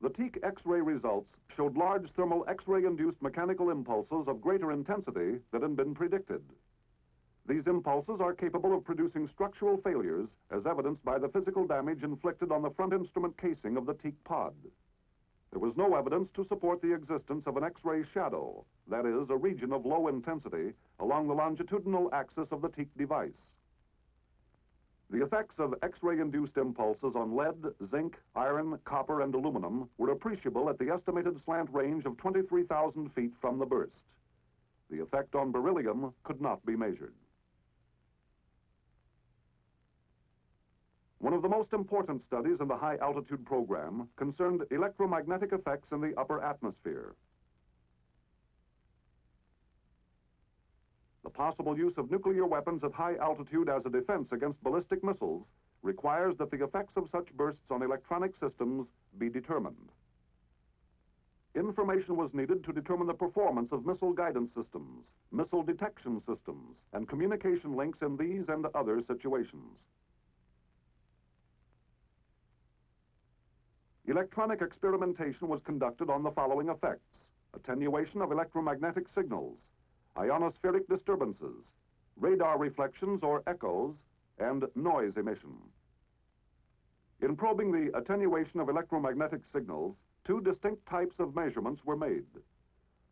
The teak X-ray results showed large thermal X-ray induced mechanical impulses of greater intensity than had been predicted. These impulses are capable of producing structural failures, as evidenced by the physical damage inflicted on the front instrument casing of the teak pod. There was no evidence to support the existence of an X-ray shadow, that is, a region of low intensity along the longitudinal axis of the teak device. The effects of X-ray induced impulses on lead, zinc, iron, copper, and aluminum were appreciable at the estimated slant range of 23,000 feet from the burst. The effect on beryllium could not be measured. One of the most important studies in the high altitude program concerned electromagnetic effects in the upper atmosphere. The possible use of nuclear weapons at high altitude as a defense against ballistic missiles requires that the effects of such bursts on electronic systems be determined. Information was needed to determine the performance of missile guidance systems, missile detection systems, and communication links in these and other situations. Electronic experimentation was conducted on the following effects. Attenuation of electromagnetic signals, ionospheric disturbances, radar reflections or echoes, and noise emission. In probing the attenuation of electromagnetic signals, two distinct types of measurements were made.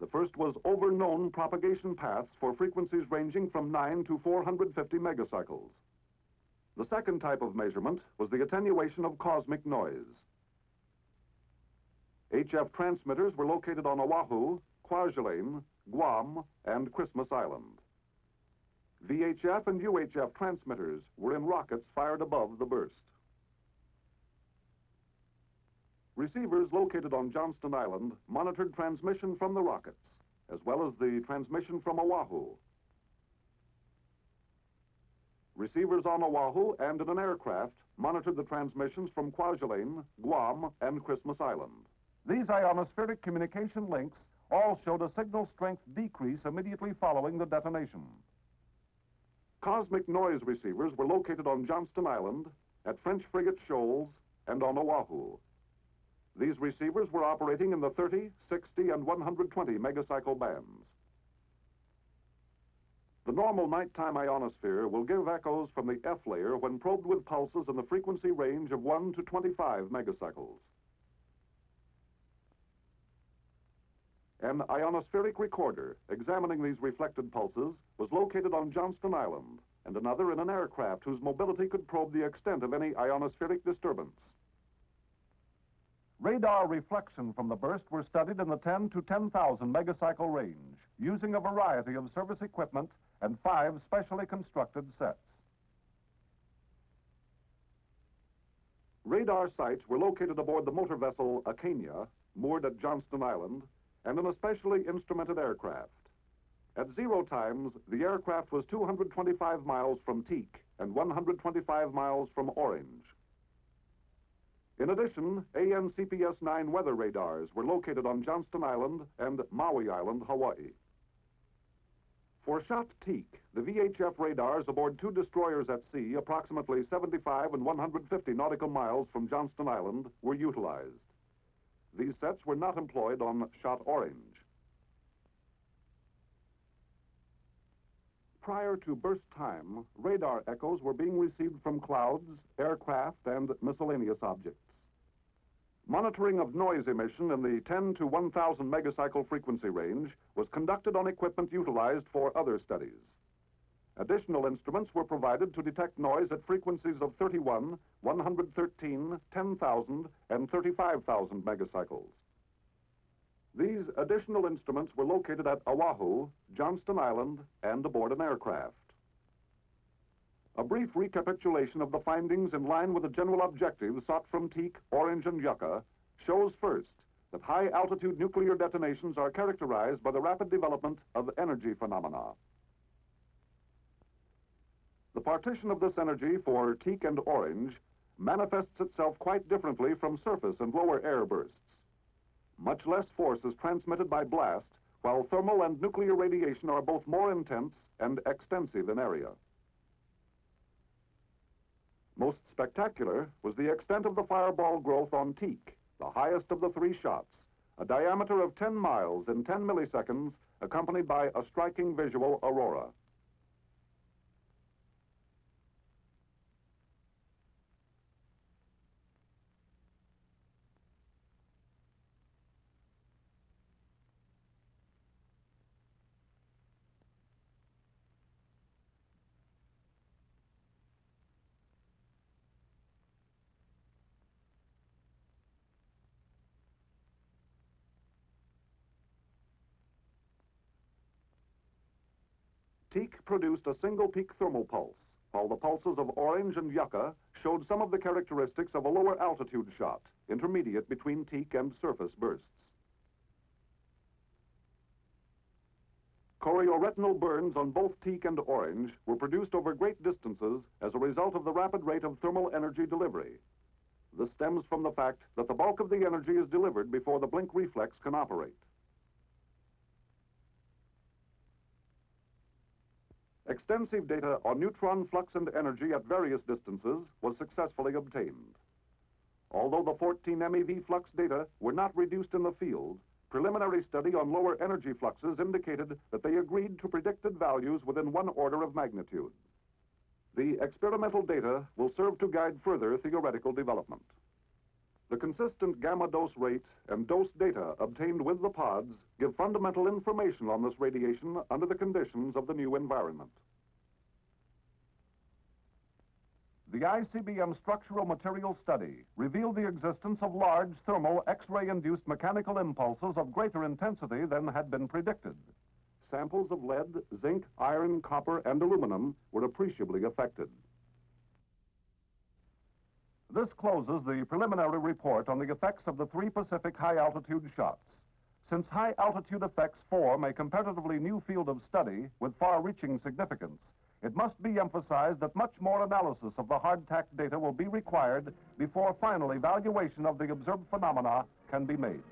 The first was over known propagation paths for frequencies ranging from 9 to 450 megacycles. The second type of measurement was the attenuation of cosmic noise. HF transmitters were located on Oahu, Kwajalein, Guam, and Christmas Island. VHF and UHF transmitters were in rockets fired above the burst. Receivers located on Johnston Island monitored transmission from the rockets, as well as the transmission from Oahu. Receivers on Oahu and in an aircraft monitored the transmissions from Kwajalein, Guam, and Christmas Island. These ionospheric communication links all showed a signal strength decrease immediately following the detonation. Cosmic noise receivers were located on Johnston Island, at French Frigate Shoals, and on Oahu. These receivers were operating in the 30, 60, and 120 megacycle bands. The normal nighttime ionosphere will give echoes from the F layer when probed with pulses in the frequency range of 1 to 25 megacycles. An ionospheric recorder examining these reflected pulses was located on Johnston Island, and another in an aircraft whose mobility could probe the extent of any ionospheric disturbance. Radar reflection from the burst were studied in the 10 to 10,000 megacycle range using a variety of service equipment and five specially constructed sets. Radar sites were located aboard the motor vessel Acania, moored at Johnston Island, and in a specially instrumented aircraft. At zero times, the aircraft was 225 miles from Teak and 125 miles from Orange. In addition, AN/CPS-9 weather radars were located on Johnston Island and Maui Island, Hawaii. For shot Teak, the VHF radars aboard two destroyers at sea, approximately 75 and 150 nautical miles from Johnston Island, were utilized. These sets were not employed on shot Orange. Prior to burst time, radar echoes were being received from clouds, aircraft, and miscellaneous objects. Monitoring of noise emission in the 10 to 1,000 megacycle frequency range was conducted on equipment utilized for other studies. Additional instruments were provided to detect noise at frequencies of 31, 113, 10,000, and 35,000 megacycles. These additional instruments were located at Oahu, Johnston Island, and aboard an aircraft. A brief recapitulation of the findings in line with the general objectives sought from teak, orange, and yucca shows first that high-altitude nuclear detonations are characterized by the rapid development of energy phenomena. The partition of this energy for teak and orange manifests itself quite differently from surface and lower air bursts. Much less force is transmitted by blast, while thermal and nuclear radiation are both more intense and extensive in area. Most spectacular was the extent of the fireball growth on teak, the highest of the three shots, a diameter of 10 miles in 10 milliseconds, accompanied by a striking visual aurora. Teak produced a single peak thermal pulse, while the pulses of orange and yucca showed some of the characteristics of a lower altitude shot, intermediate between teak and surface bursts. Chorioretinal burns on both teak and orange were produced over great distances as a result of the rapid rate of thermal energy delivery. This stems from the fact that the bulk of the energy is delivered before the blink reflex can operate. Extensive data on neutron flux and energy at various distances was successfully obtained. Although the 14 MeV flux data were not reduced in the field, preliminary study on lower energy fluxes indicated that they agreed to predicted values within one order of magnitude. The experimental data will serve to guide further theoretical development. The consistent gamma dose rate and dose data obtained with the pods give fundamental information on this radiation under the conditions of the new environment. The ICBM structural material study revealed the existence of large thermal X-ray induced mechanical impulses of greater intensity than had been predicted. Samples of lead, zinc, iron, copper, and aluminum were appreciably affected. This closes the preliminary report on the effects of the three Pacific high-altitude shots. Since high-altitude effects form a comparatively new field of study with far-reaching significance, it must be emphasized that much more analysis of the hardtack data will be required before final evaluation of the observed phenomena can be made.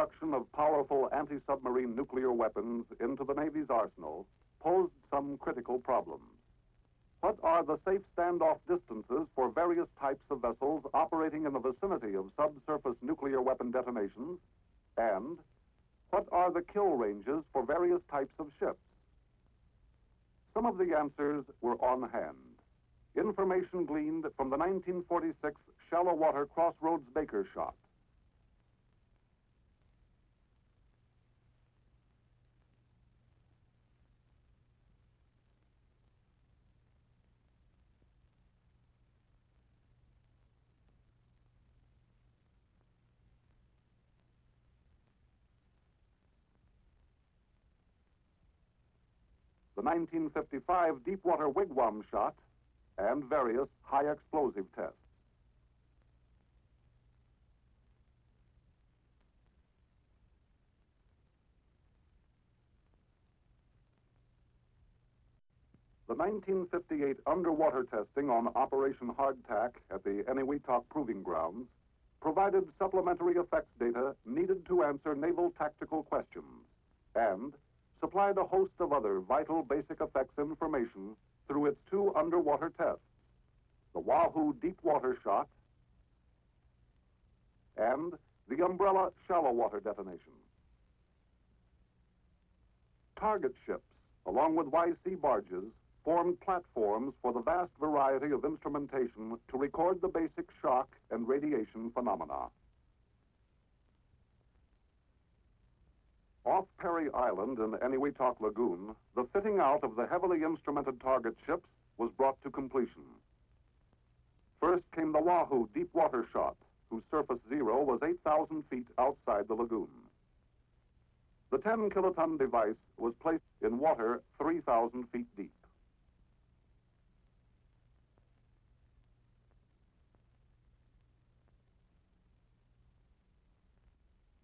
Introduction of powerful anti-submarine nuclear weapons into the Navy's arsenal posed some critical problems. What are the safe standoff distances for various types of vessels operating in the vicinity of subsurface nuclear weapon detonations? And what are the kill ranges for various types of ships? Some of the answers were on hand. Information gleaned from the 1946 shallow water Crossroads Baker shot. The 1955 Deepwater Wigwam shot, and various high explosive tests. The 1958 underwater testing on Operation Hardtack at the Eniwetok Proving Grounds provided supplementary effects data needed to answer naval tactical questions and supplied a host of other vital basic effects information through its two underwater tests, the Wahoo deep water shot and the Umbrella shallow water detonation. Target ships, along with YC barges, formed platforms for the vast variety of instrumentation to record the basic shock and radiation phenomena. Off Parry Island in Eniwetok Lagoon, the fitting out of the heavily instrumented target ships was brought to completion. First came the Wahoo deep water shot, whose surface zero was 8,000 feet outside the lagoon. The 10 kiloton device was placed in water 3,000 feet deep.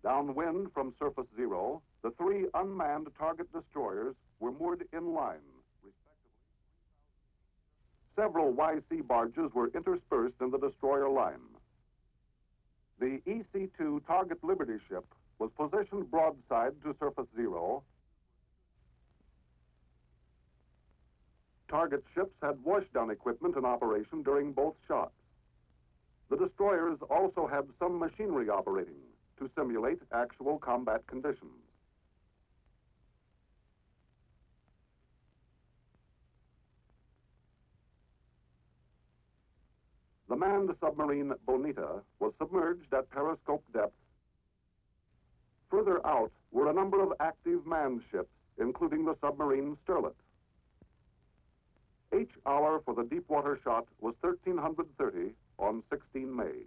Downwind from surface zero, the three unmanned target destroyers were moored in line, Several YC barges were interspersed in the destroyer line. The EC-2 Target Liberty ship was positioned broadside to surface zero. Target ships had washdown equipment in operation during both shots. The destroyers also had some machinery operating to simulate actual combat conditions. The manned submarine Bonita was submerged at periscope depth. Further out were a number of active manned ships, including the submarine Sterlet. H hour for the deepwater shot was 1330 on 16 May.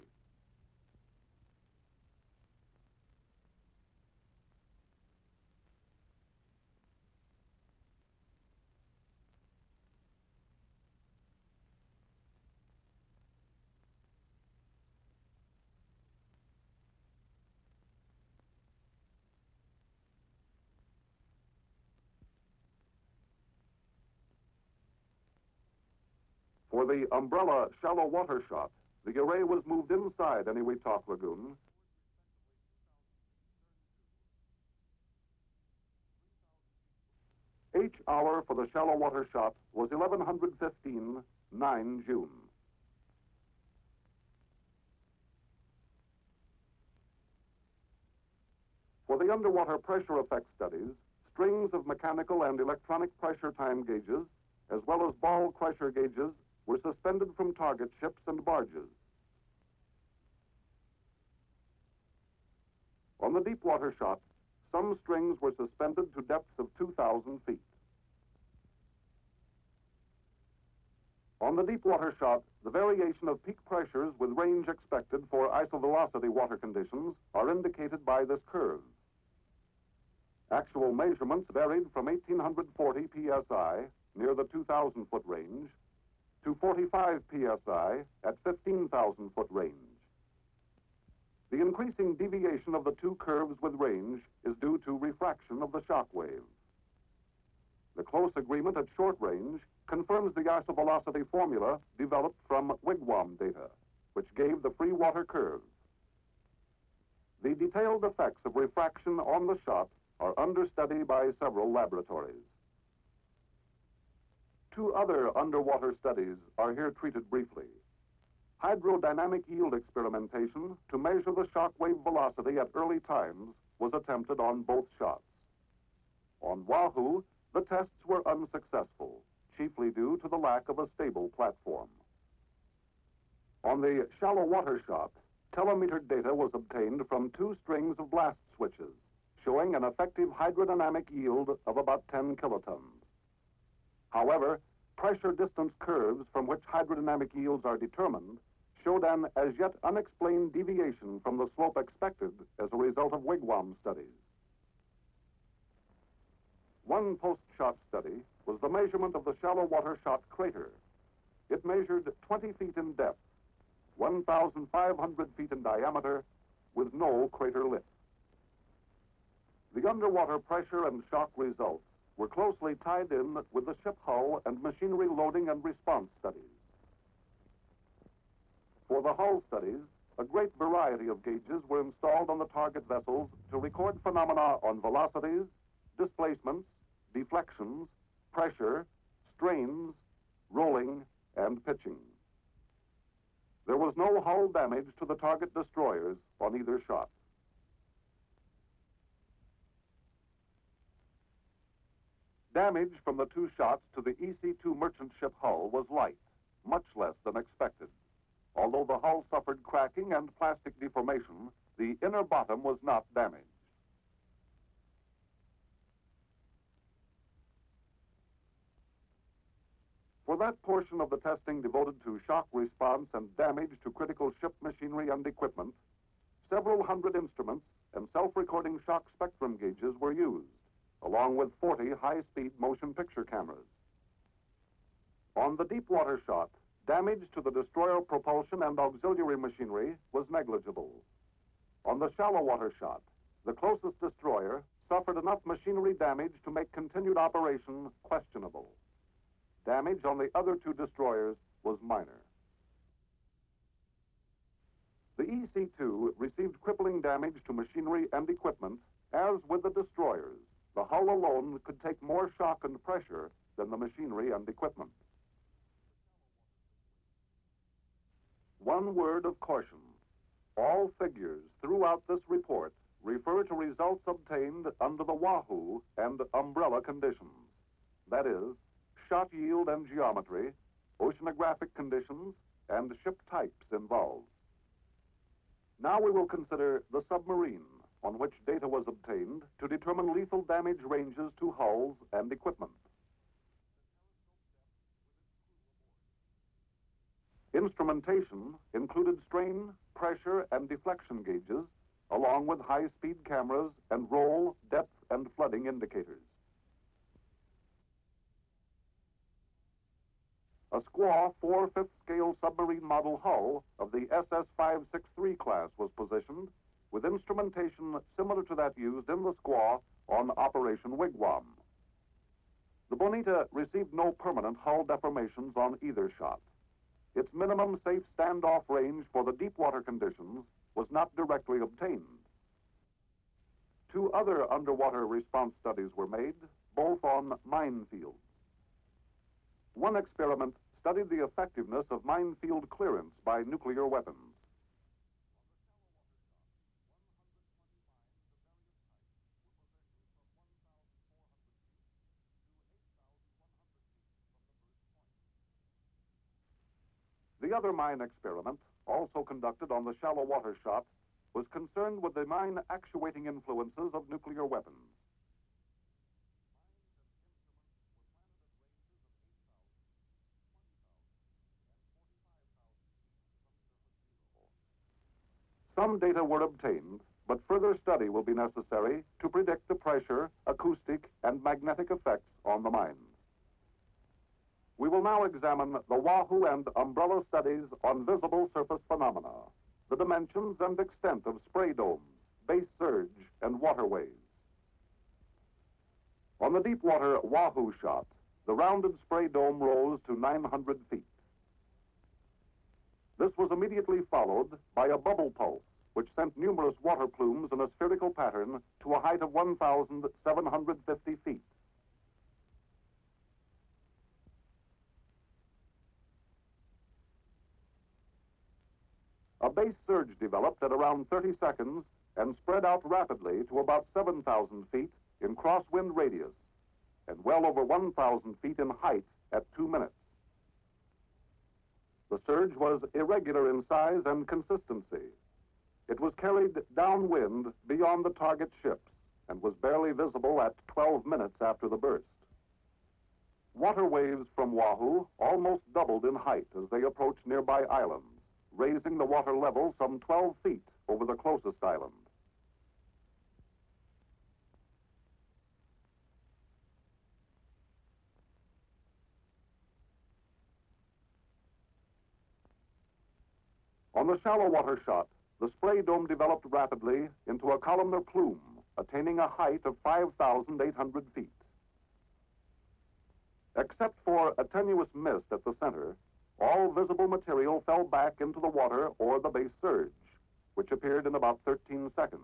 For the umbrella shallow water shot, the array was moved inside Eniwetok Lagoon. H hour for the shallow water shot was 1115, 9 June. For the underwater pressure effect studies, strings of mechanical and electronic pressure time gauges, as well as ball pressure gauges were suspended from target ships and barges. On the deep water shot, some strings were suspended to depths of 2,000 feet. On the deep water shot, the variation of peak pressures with range expected for isovelocity water conditions are indicated by this curve. Actual measurements varied from 1840 psi near the 2,000 foot range to 45 psi at 15,000 foot range. The increasing deviation of the two curves with range is due to refraction of the shock wave. The close agreement at short range confirms the isovelocity formula developed from Wigwam data, which gave the free water curves. The detailed effects of refraction on the shot are under study by several laboratories. Two other underwater studies are here treated briefly. Hydrodynamic yield experimentation to measure the shock wave velocity at early times was attempted on both shots. On Wahoo, the tests were unsuccessful, chiefly due to the lack of a stable platform. On the shallow water shot, telemetered data was obtained from two strings of blast switches, showing an effective hydrodynamic yield of about 10 kilotons. However, pressure distance curves from which hydrodynamic yields are determined showed an as yet unexplained deviation from the slope expected as a result of wigwam studies. One post-shot study was the measurement of the shallow water shot crater. It measured 20 feet in depth 1,500 feet in diameter with no crater lip. The underwater pressure and shock results were closely tied in with the ship hull and machinery loading and response studies. For the hull studies, a great variety of gauges were installed on the target vessels to record phenomena on velocities, displacements, deflections, pressure, strains, rolling, and pitching. There was no hull damage to the target destroyers on either shot. Damage from the two shots to the EC-2 merchant ship hull was light, much less than expected. Although the hull suffered cracking and plastic deformation, the inner bottom was not damaged. For that portion of the testing devoted to shock response and damage to critical ship machinery and equipment, several hundred instruments and self-recording shock spectrum gauges were used, along with 40 high-speed motion picture cameras. On the deep water shot, damage to the destroyer propulsion and auxiliary machinery was negligible. On the shallow water shot, the closest destroyer suffered enough machinery damage to make continued operation questionable. Damage on the other two destroyers was minor. The EC-2 received crippling damage to machinery and equipment, as with the destroyers. The hull alone could take more shock and pressure than the machinery and equipment. One word of caution. All figures throughout this report refer to results obtained under the Wahoo and umbrella conditions. That is, shot yield and geometry, oceanographic conditions, and ship types involved. Now we will consider the submarine on which data was obtained to determine lethal damage ranges to hulls and equipment. Instrumentation included strain, pressure, and deflection gauges, along with high-speed cameras and roll, depth, and flooding indicators. A squaw 4-5th scale submarine model hull of the SS-563 class was positioned with instrumentation similar to that used in the squaw on Operation Wigwam. The Bonita received no permanent hull deformations on either shot. Its minimum safe standoff range for the deep water conditions was not directly obtained. Two other underwater response studies were made, both on minefields. One experiment studied the effectiveness of minefield clearance by nuclear weapons. The other mine experiment, also conducted on the shallow water shot, was concerned with the mine actuating influences of nuclear weapons. Some data were obtained, but further study will be necessary to predict the pressure, acoustic, and magnetic effects on the mines. We will now examine the Wahoo and umbrella studies on visible surface phenomena, the dimensions and extent of spray domes, base surge, and waterways. On the deep water Wahoo shot, the rounded spray dome rose to 900 feet. This was immediately followed by a bubble pulse which sent numerous water plumes in a spherical pattern to a height of 1,750 feet. A base surge developed at around 30 seconds and spread out rapidly to about 7,000 feet in crosswind radius and well over 1,000 feet in height at two minutes. The surge was irregular in size and consistency. It was carried downwind beyond the target ships and was barely visible at 12 minutes after the burst. Water waves from Wahoo almost doubled in height as they approached nearby islands raising the water level some 12 feet over the closest island. On the shallow water shot, the spray dome developed rapidly into a columnar plume, attaining a height of 5,800 feet. Except for a tenuous mist at the center, all visible material fell back into the water or the base surge, which appeared in about 13 seconds.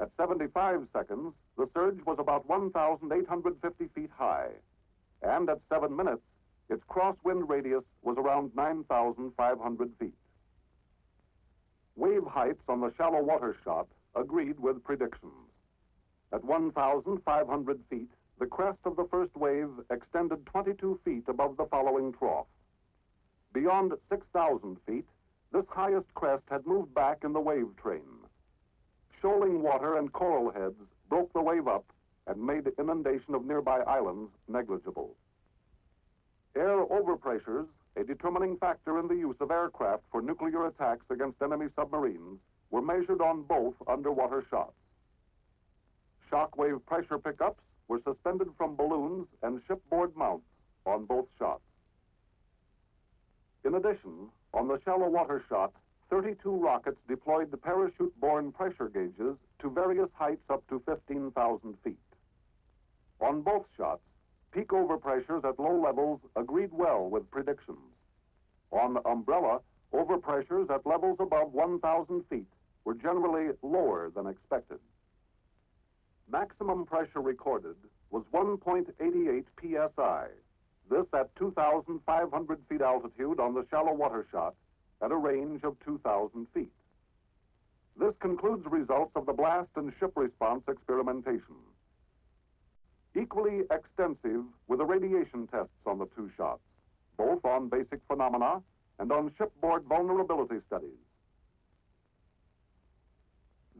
At 75 seconds, the surge was about 1,850 feet high. And at 7 minutes, its crosswind radius was around 9,500 feet. Wave heights on the shallow water shot agreed with predictions. At 1,500 feet, the crest of the first wave extended 22 feet above the following trough. Beyond 6,000 feet, this highest crest had moved back in the wave train. Shoaling water and coral heads broke the wave up and made inundation of nearby islands negligible. Air overpressures, a determining factor in the use of aircraft for nuclear attacks against enemy submarines, were measured on both underwater shots. Shockwave pressure pickups were suspended from balloons and shipboard mounts on both shots. In addition, on the shallow water shot, 32 rockets deployed the parachute-borne pressure gauges to various heights up to 15,000 feet. On both shots, peak overpressures at low levels agreed well with predictions. On the umbrella, overpressures at levels above 1,000 feet were generally lower than expected. Maximum pressure recorded was 1.88 psi. This at 2,500 feet altitude on the shallow water shot at a range of 2,000 feet. This concludes results of the blast and ship response experimentation equally extensive were the radiation tests on the two shots, both on basic phenomena and on shipboard vulnerability studies.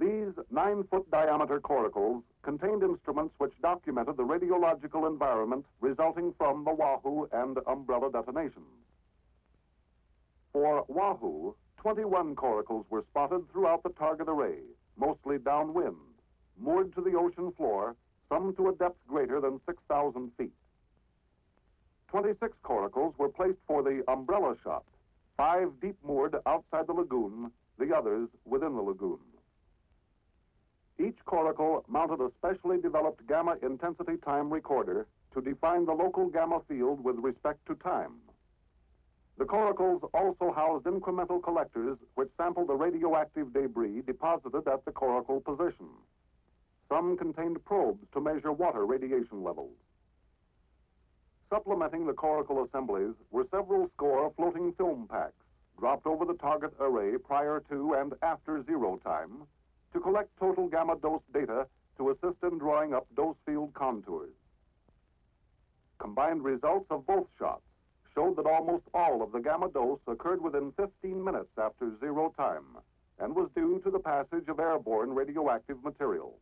These nine-foot diameter coracles contained instruments which documented the radiological environment resulting from the Wahoo and umbrella detonations. For Wahoo, 21 coracles were spotted throughout the target array, mostly downwind, moored to the ocean floor some to a depth greater than 6,000 feet. 26 coracles were placed for the umbrella shot, five deep moored outside the lagoon, the others within the lagoon. Each coracle mounted a specially developed gamma intensity time recorder to define the local gamma field with respect to time. The coracles also housed incremental collectors which sampled the radioactive debris deposited at the coracle position. Some contained probes to measure water radiation levels. Supplementing the coracle assemblies were several score floating film packs dropped over the target array prior to and after zero time to collect total gamma dose data to assist in drawing up dose field contours. Combined results of both shots showed that almost all of the gamma dose occurred within 15 minutes after zero time and was due to the passage of airborne radioactive material.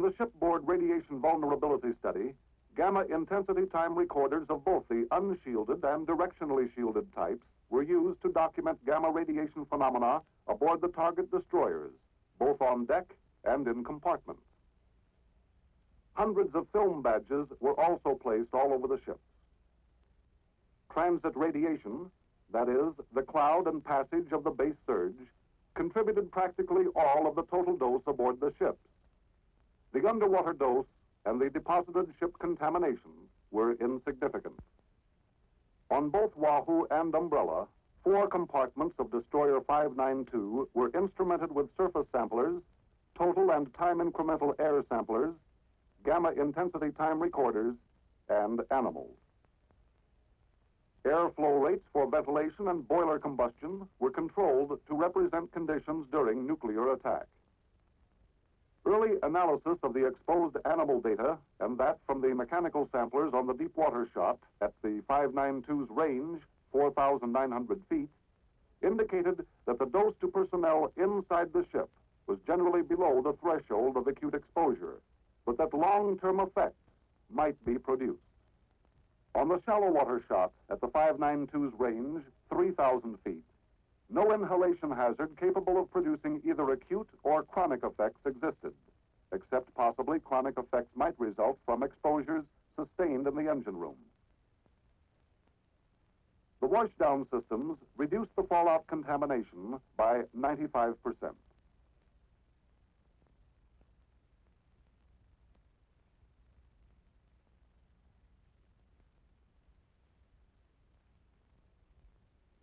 In the shipboard radiation vulnerability study, gamma intensity time recorders of both the unshielded and directionally shielded types were used to document gamma radiation phenomena aboard the target destroyers, both on deck and in compartments. hundreds of film badges were also placed all over the ships. Transit radiation, that is, the cloud and passage of the base surge, contributed practically all of the total dose aboard the ships. The underwater dose and the deposited ship contamination were insignificant. On both Wahoo and Umbrella, four compartments of Destroyer 592 were instrumented with surface samplers, total and time incremental air samplers, gamma intensity time recorders, and animals. Airflow rates for ventilation and boiler combustion were controlled to represent conditions during nuclear attack. Early analysis of the exposed animal data and that from the mechanical samplers on the deep water shot at the 592's range, 4,900 feet, indicated that the dose to personnel inside the ship was generally below the threshold of acute exposure, but that long-term effects might be produced. On the shallow water shot at the 592's range, 3,000 feet, no inhalation hazard capable of producing either acute or chronic effects existed, except possibly chronic effects might result from exposures sustained in the engine room. The washdown systems reduced the fallout contamination by 95 percent.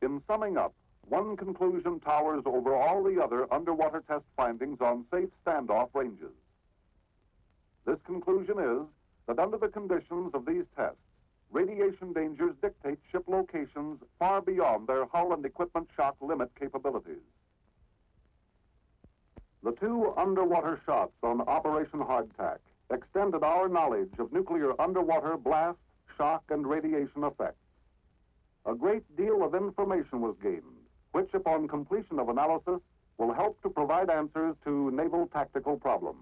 In summing up, one conclusion towers over all the other underwater test findings on safe standoff ranges. This conclusion is that under the conditions of these tests, radiation dangers dictate ship locations far beyond their hull and equipment shock limit capabilities. The two underwater shots on Operation Hardtack extended our knowledge of nuclear underwater blast, shock, and radiation effects. A great deal of information was gained which upon completion of analysis will help to provide answers to naval tactical problems.